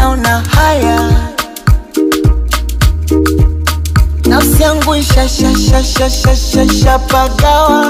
naona haya. Nafsi yangu ishashashashashashapagawa nahitaji